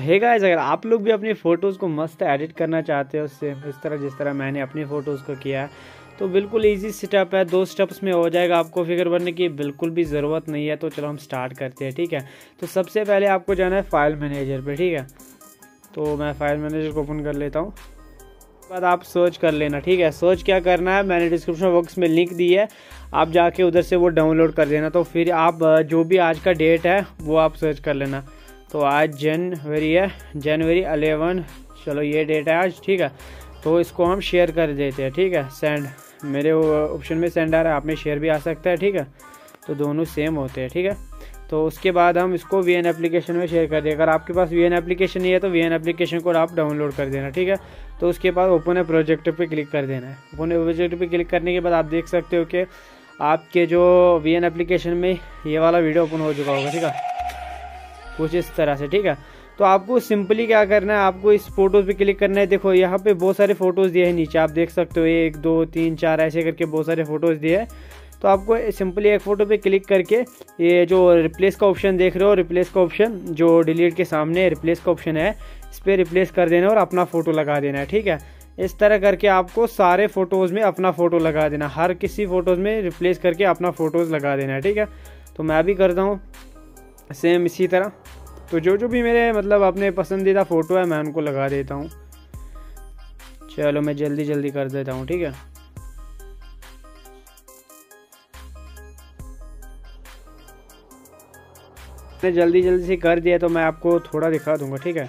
है गाइस अगर आप लोग भी अपनी फ़ोटोज़ को मस्त एडिट करना चाहते हो उससे, इस तरह जिस तरह मैंने अपनी फ़ोटोज़ को किया है तो बिल्कुल इजी स्टेप है। दो स्टेप्स में हो जाएगा आपको फ़िक्र बनने की, बिल्कुल भी ज़रूरत नहीं है तो चलो हम स्टार्ट करते हैं, ठीक है? तो सबसे पहले आपको जाना है फ़ाइल मैनेजर पे, ठीक है? तो मैं फ़ाइल मैनेजर को ओपन कर लेता हूँ। बाद आप सर्च कर लेना, ठीक है? सर्च क्या करना है? मैंने डिस्क्रिप्शन बॉक्स में लिंक दी है। आप जाके उधर से वो डाउनलोड कर देना तो फिर आप जो भी आज का डेट है, वो आप सर्च कर लेना। तो आज जनवरी है, जनवरी अलेवन चलो ये डेट है आज, ठीक है? तो इसको हम शेयर कर देते हैं, ठीक है? सेंड मेरे ऑप्शन में सेंड आ रहा है, आप में शेयर भी आ सकता है, ठीक है? तो दोनों सेम होते हैं, ठीक है? तो उसके बाद हम इसको वी एन एप्लीकेशन में शेयर कर दें। अगर आपके पास वी एन एप्लीकेशन नहीं है तो वी एन एप्लीकेशन को आप डाउनलोड कर देना, ठीक है? तो उसके बाद ओपन ए प्रोजेक्ट पे क्लिक कर देना है। ओपन प्रोजेक्ट पे क्लिक करने के बाद आप देख सकते हो कि आपके जो वी एन एप्लीकेशन में ये वाला वीडियो ओपन हो चुका होगा, ठीक है? कुछ इस तरह से, ठीक है? तो आपको सिंपली क्या करना है, आपको इस फ़ोटोज़ पे क्लिक करना है। देखो, यहाँ पे बहुत सारे फ़ोटोज़ दिए हैं नीचे, आप देख सकते हो, एक, दो, तीन, चार, ऐसे करके बहुत सारे फ़ोटोज़ दिए हैं। तो आपको सिंपली एक फ़ोटो पे क्लिक करके ये जो रिप्लेस का ऑप्शन देख रहे हो रिप्लेस का ऑप्शन जो डिलीट के सामने रिप्लेस का ऑप्शन है, इस पर रिप्लेस कर देना और अपना फ़ोटो लगा देना है, ठीक है? इस तरह करके आपको सारे फ़ोटोज़ में अपना फ़ोटो लगा देना, हर किसी फ़ोटोज़ में रिप्लेस करके अपना फ़ोटोज़ लगा देना है, ठीक है? तो मैं भी करता हूँ। सेम इसी तरह। तो जो जो भी मेरे मतलब अपने पसंदीदा फ़ोटो है, मैं उनको लगा देता हूँ। चलो, मैं जल्दी जल्दी कर देता हूँ, ठीक है? मैंने जल्दी जल्दी से कर दिया तो मैं आपको थोड़ा दिखा दूँगा, ठीक है?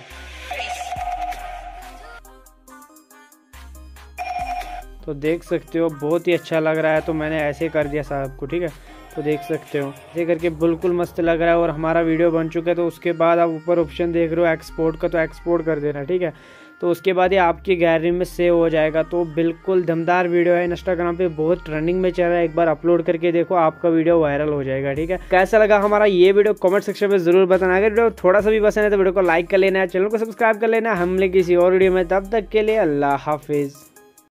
तो देख सकते हो, बहुत ही अच्छा लग रहा है तो मैंने ऐसे कर दिया साहब को, ठीक है? तो देख सकते हो, ऐसे करके बिल्कुल मस्त लग रहा है और हमारा वीडियो बन चुका है तो उसके बाद आप ऊपर ऑप्शन देख रहे हो एक्सपोर्ट का तो एक्सपोर्ट कर देना, ठीक है? तो उसके बाद ये आपकी गैलरी में सेव हो जाएगा तो बिल्कुल दमदार वीडियो है इंस्टाग्राम पे बहुत ट्रेंडिंग में चल रहा है, एक बार अपलोड करके देखो, आपका वीडियो वायरल हो जाएगा, ठीक है? कैसा लगा हमारा ये वीडियो कमेंट सेक्शन में ज़रूर बताना, अगर वीडियो थोड़ा सा भी पसंद है तो वीडियो को लाइक कर लेना है चैनल को सब्सक्राइब कर लेना, हम मिले किसी और वीडियो में, तब तक के लिए अल्लाह हाफिज़।